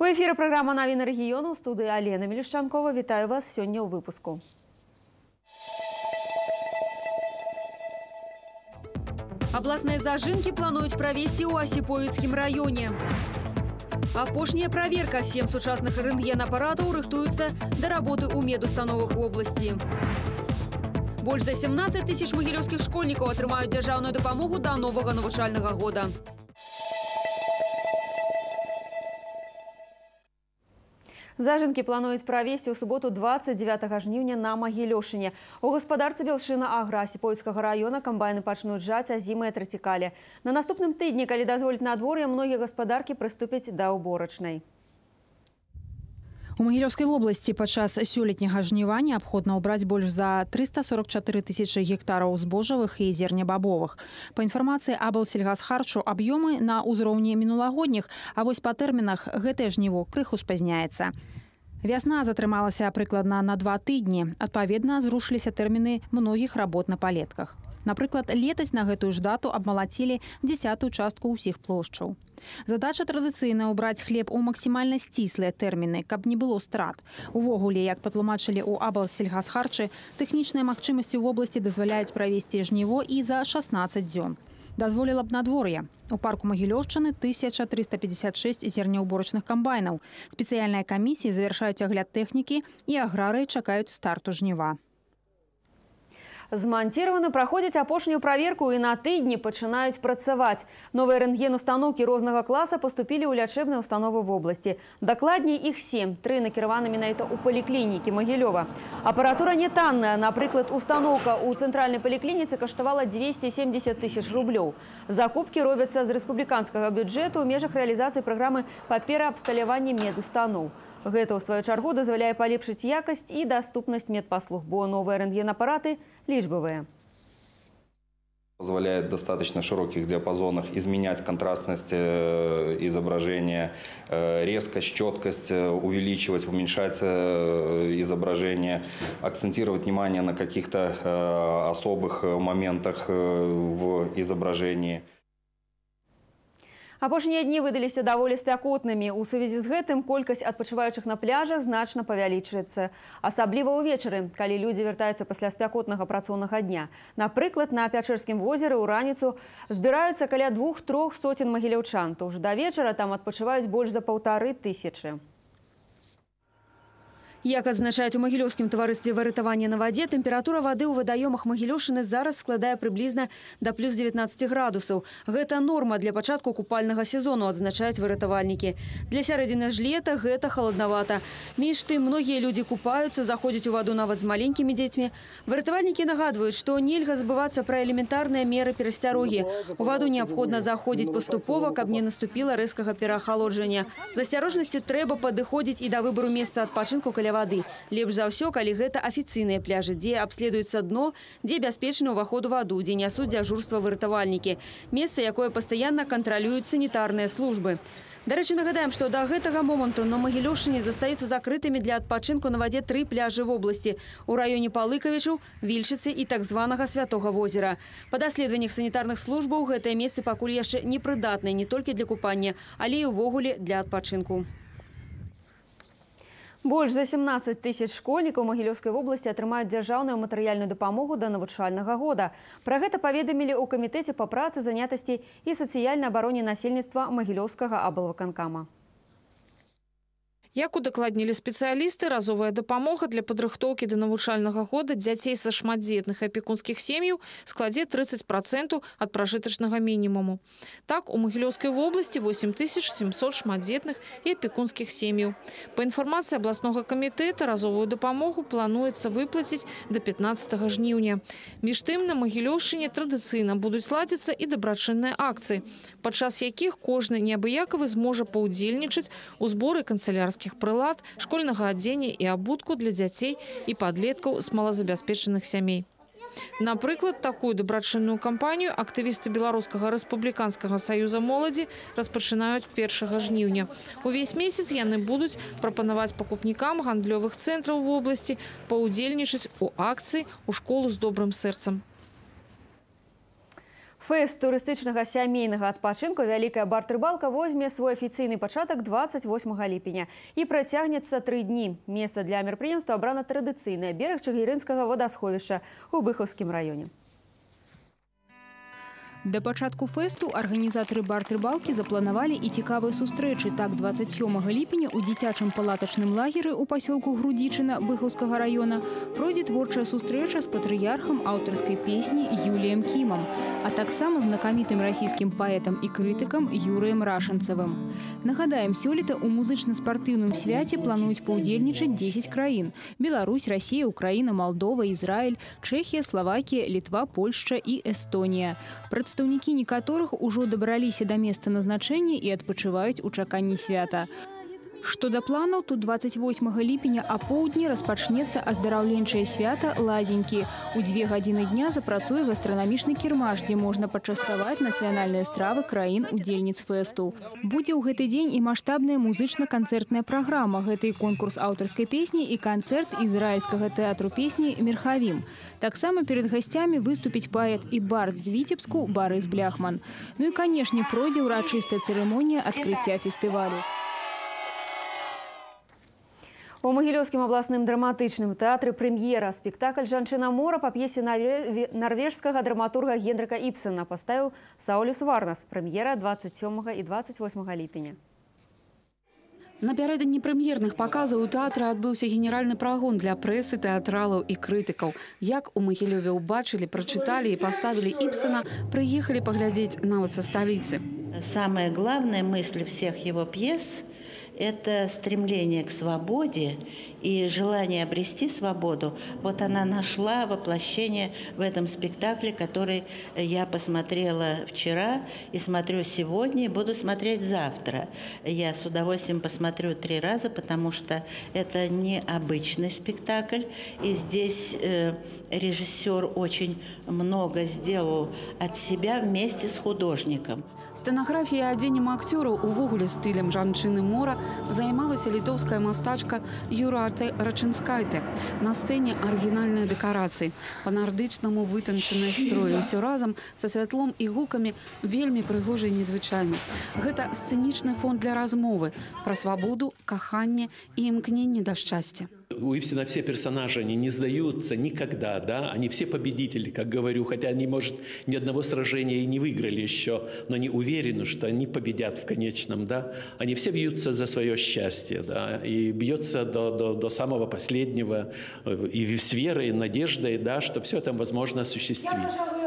У эфіры праграма навіны рэгіёну ў студыі Алена Мелішчанкова вітаю вас сёння ў выпуску. Абласныя зажынкі плануюць правесці ў асіпоіцкім раёне. Апошняя праверка сем сучасных рэнтген-апаратаў рыхтуюцца да работы ў медустановах вобласці. Больш за 17 тысяч магілёўскіх школьнікаў атрымаюць дзяржаўную дапамогу да новага навучальнага года. Зажынкі плануюць правесці ў суботу 29 жніўня на магілёшыне. У гаспадарцы Белшына Аграсі польскага раёна камбайны пачнуць жаць азімыя трацікалі. На наступным тыдні, калі дазволіць надвор'е, многія гаспадаркі прыступяць да ўборачнай. У магілёўскай вобласці падчас сёлетняга жніва неабходна ўбраць больш за 344 тысячы гектараў збожавых і зернебабовых. Па інфармацыі абалсельгасхарчу аб'ёмы на ўзроўні мінулагодніх, а вось па тэрмінах гэтае жніво крыху спазняецца. Вясна затрымалася прыкладна на два тыдні. Адпаведна, зрушыліся тэрміны многіх работ на палетках. Напрыклад, летась на гэтую ж дату абмалацілі дзясятую частку ўсіх плошчаў. Задача традыцыйна ўбраць хлеб у максімальна сціслыя тэрміны, каб не было страт. Увогуле, як патлумачылі ў абалсельгасхарчы, тэхнічныя магчымасці ў вобласці дазваляюць правесці жніво і за 16 дзён. Дазволіла б надвор'е. У парку Магілёўшчыны 1356 зерняўборачных камбайнаў. Спецыяльныя камісіі завяршаюць агляд тэхнікі і аграры чакаюць старту жніва. Змонтированы праходзяць апошнюю праверку і на тыдні пачынаюць працаваць. Новыя рэнтген-установкі рознага класа паступілі ў лячэбныя установы в области. Дакладней іх сем, тры накіраваны менавіта ў паліклінікі Магілёва. Апаратура не танная, напрыклад, установка ў цэнтральнай паліклініцы каштавала 270 тысяч рублёў. Закупкі робяцца з рэспубліканскага бюджэту ў межах рэалізацыі праграмы па пераабсталяванні медустаноў. Гэта, ў сваю чаргу, дазваляе палепшыць якасць і даступнасць медпаслуг, бо новыя рэнтген-апараты лічбавыя позволяет в достаточно широких диапазонах изменять контрастность э, изображения, э, резкость, четкость, э, увеличивать, уменьшать изображение, акцентировать внимание на каких-то особых моментах в изображении. Апошнія дні выдаліся даволі спякотнымі. У сувязі з гэтым колькасць адпачываючых на пляжах значна павялічваецца. Асабліва ўвечары, калі людзі вяртаюцца пасля спякотнага працоўнага дня. Напрыклад, на пячэрскім возеры ў раніцу збіраюцца каля двух-трох соцен магіляўчан. То ўжо да вечара там адпачываюць больш за паўтары тысячы. Як адзначаюць у магілёўскім таварыстве выратавання на вадзе, тэмпература вады ў вадаёмах магілёшыны зараз складае прыблізна да плюс 19 градусаў. Гэта норма для пачатку купальнага сезону, адзначаюць выратавальнікі. Для сярэдзіны ж лета гэта халаднавата. Між тым, многія людзі купаюцца, заходзяць у ваду нават з маленькімі дзецьмі. Выратавальнікі нагадваюць, што нельга забывацца пра элементарныя меры перасцярогі. У ваду неабходна заходзіць паступова, каб не наступіла рэзкага перахалоджання. З асцярожнасці трэба падыходзіць і да выбару месца адпачынку каля воды. Лепш за ўсё, калі гэта афіцыйныя пляжы, дзе абследуецца дно, дзе бяспечны ўваход у ваду, дзе нясуць дзяжурства выратавальнікі. Месца, якое пастаянна кантралююць санітарныя службы. Дарэчы, нагадаем, што да гэтага моманту на Магілёшыне застаюцца закрытымі для адпачынку на вадзе тры пляжы вобласці. У раёне Палыкавічу, Вільшыцы і так званага святога возера. Па даследаваннях санітарных службаў гэтыя месцы пакуль яшчэ непрыдатныя не толькі для купання, але і ўвогуле для адпачынку. Больш за 17 тысяч школьнікаў магілёўскай вобласці атрымаюць дзяржаўную матэрыяльную дапамогу да навучальнага года. Пра гэта паведамілі ў камітэце па працы занятасці і сацыяльнай абароне насельніцтва магілёўскага аблваканкама. Як удакладнілі спецыялісты, разовая дапамога для падрыхтоўкі да навучальнага года дзяцей са шматдзетных апекунскіх сем'яў складзе 30% ад пражытачнага мінімуму. Так, у Магілёўскай вобласці 8700 шматдзетных і апекунскіх сем'яў. Па інфармацыі абласнога камітэта разовую дапамогу плануецца выплаціць да 15 жніўня. Між тым на Магілёўшыне традыцыйна будуць ладзіцца і дабрачынныя акцыі, падчас якіх кожны неабыякавы зможа паўдзельнічаць у зборы канцелярскіх канцелярскіх прылад, школьнага адзення і абутку для дзяцей і падлеткаў з малазабяспечаных сямей. Напрыклад, такую дабрачынную кампанію актывісты беларускага рэспубліканскага саюза моладзі распачынаюць 1 жніўня. Увесь месяц яны будуць прапанаваць пакупнікам гандлёвых цэнтраў в обласці паўдзельнічаць у акцыі у школу з добрым сэрцам. Фэст турыстычнага сямейнага адпачынку вялікая бартрыбалка возьме свой афіцыйны пачатак 28 ліпеня і працягнецца тры дні. Месца для мерапрыемства абрана традыцыйнае бераг чыгірынскага вадасховішча ў быхаўскім раёне. Да пачатку фэсту арганізатары бартрыбалкі запланавалі і цікавыя сустрэчы. Так 27 ліпеня у дзіцячым палатачным лагеры ў пасёлку Грудзічына Быхаўскага раёна пройдзе творчая сустрэча з патрыярхам аўтарскай песні Юліем Кімам, а таксама знакамітым расійскім паэтам і крытыкам Юрыем Рашанцавым. Нагадаем, сёлета ў музычна-спартыўным свяце плануюць паўдзельнічаць 10 краін: Беларусь, Расія, Украіна, Малдова, Ізраіль, Чэхія, Славакія, Літва, Польшча і Эстонія. Прадстав прадстаўнікі некаторых ужо дабраліся да месца назначэння і адпачываюць у чаканні свята. Што да планаў, тут 28 ліпеня апоўдні распачнецца аздараўленчае свята лазенькі. У дзве гадзіны дня запрацуе гастранамічны кірмаш, дзе можна пачаставаць нацыянальныя стравы краін удзельніц фэсту. Будзе ў гэты дзень і маштабная музычна-канцэртная праграма. Гэта і конкурс аўтарскай песні і канцэрт ізраільскага тэатру песні Мерхавім. Таксама перед гасцямі выступіць паэт і бард з віцебску Барыс Бляхман. Ну і, канешне, пройдзе ўрачыстая цырымонія адкрыцця фестывалю. У магілёўскім абласным драматычным тэатры прэм'ера спектакль жанчына мора па п'есе нарвежскага драматурга Генрыка Іпсена паставіў Саулюс Варнас, прэм'ера 27 і 28 ліпеня. Напярэдадні прэм'ерных паказаў у тэатры адбыўся генеральны прагон для прэсы, тэатралаў і крытыкаў. Як у Магілёве ўбачылі, прачыталі і паставілі Іпсена, прыехалі паглядзець нават са сталіцы. Самая главная мысль всех его пьес – это стремление к свободе и желание обрести свободу, вот она нашла воплощение в этом спектакле, который я посмотрела вчера и смотрю сегодня, и буду смотреть завтра. Я с удовольствием посмотрю три раза, потому что это необычный спектакль, и здесь э, режиссер очень много сделал от себя вместе с художником. Сцэнаграфія адзеннем акцёраў увогуле стылем жанчыны мора займалася літоўская мастачка Юраты Рачынскайте. На сцэне арыгінальныя дэкарацыі. Па-нардычнаму вытанчанай строю ўсё разам са святлом і гукамі вельмі прыгожа і незвычайна. Гэта сцэнічны фон для размовы пра свабоду, каханне і імкненне да шчасця. У Ипсена все персонажи, они не сдаются никогда, да, они все победители, как говорю, хотя они, может, ни одного сражения и не выиграли еще, но они уверены, что они победят в конечном, да. Они все бьются за свое счастье, да, и бьются до, до, до самого последнего, и с верой, и надеждой, да, что все это возможно осуществить.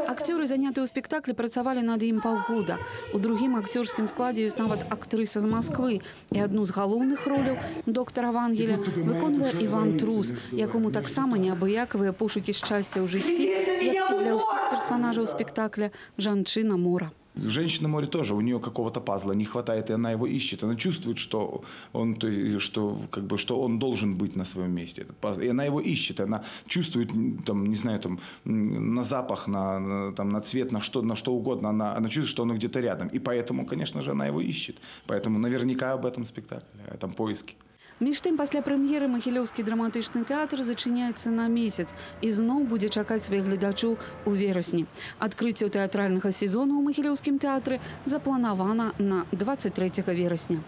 Акцёры, занятыя ў спектаклі, працавалі над ім паўгода. У другім акцёрскім складзе ёсць нават актрыса з Масквы. І адну з галоўных роляў доктара Вангеля выконвае Іван Трус, якому таксама неабыякавыя пошукі шчасця ў жыцці, як і для ўсіх персонажаў спектакля жанчына мора. Женщина море тоже, у нее какого-то пазла не хватает, и она его ищет. Она чувствует, что он, что, как бы, что он должен быть на своем месте. И она его ищет, она чувствует, там, не знаю, там, на запах, на, на, там, на цвет, на что, на что угодно. Она, она чувствует, что он где-то рядом. И поэтому, конечно же, она его ищет. Поэтому наверняка об этом спектакле, о этом поиске. Між тым пасля прэм'еры магілёўскі драматычны тэатр зачыняецца на месяц і зноў будзе чакаць сваіх гледачоў у верасні. Адкрыццё тэатральнага сезону ў магілёўскім тэатры запланавана на 23 верасня.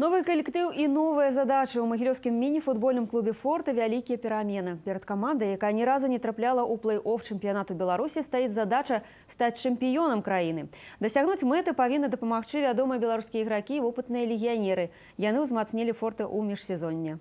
Новы калектыў і новыя задачы ў магілёўскім міні-футбольным клубе форта вялікія перамены. Перад камандай, якая ні разу не трапляла ў плэй-офф чэмпіянату Беларусі, стаіць задача стаць чэмпіёнам краіны. Дасягнуць мэты павінны дапамагчы вядомыя беларускія ігракі і вопытныя легіянеры. Яны ўзмацнілі форты ў міжсезонне.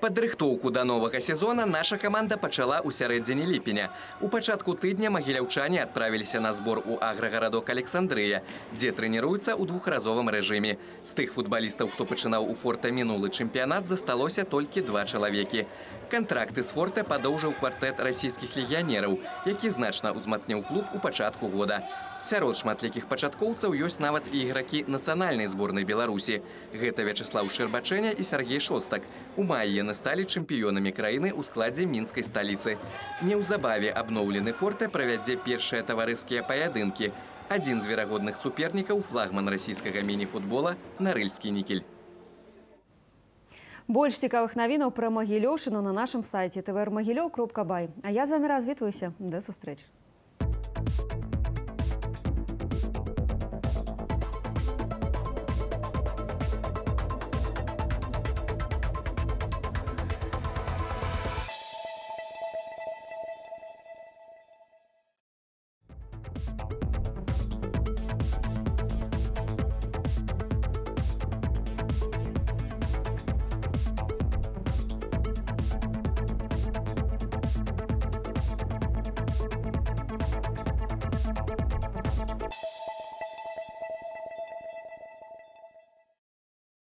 Падрыхтоўку да новага сезона наша каманда пачала ў сярэдзіне ліпеня. У пачатку тыдня магіляўчане адправіліся на збор у аграгарадок Александрыя, дзе трэніруюцца ў двухразовым рэжыме. З тых футбалістаў, хто пачынаў у форта мінулы чэмпіянат, засталося толькі два чалавекі. Кантракты з форта падоўжыў квартэт расійскіх легіянераў, які значна ўзмацніў клуб у пачатку года. Сярод шматлікіх пачаткоўцаў ёсць нават і ігракі нацыянальнай зборнай Беларусі. Гэта Вячеслаў Шэрбачэня і Сергей Шостак. У маі яны сталі чэмпіёнамі краіны ў складзе мінскай сталіцы. Неўзабаве абноўлены форте правядзе першыя таварыскія паядынкі. Адзін з верагодных супернікаў флагман расійскага міні-футбола нарыльскі нікель. Больш цікавых навінаў пра магілёшыну на нашым сайце tvrmagilёў.бай. А я з вами развітваюся. Да сустрэчы.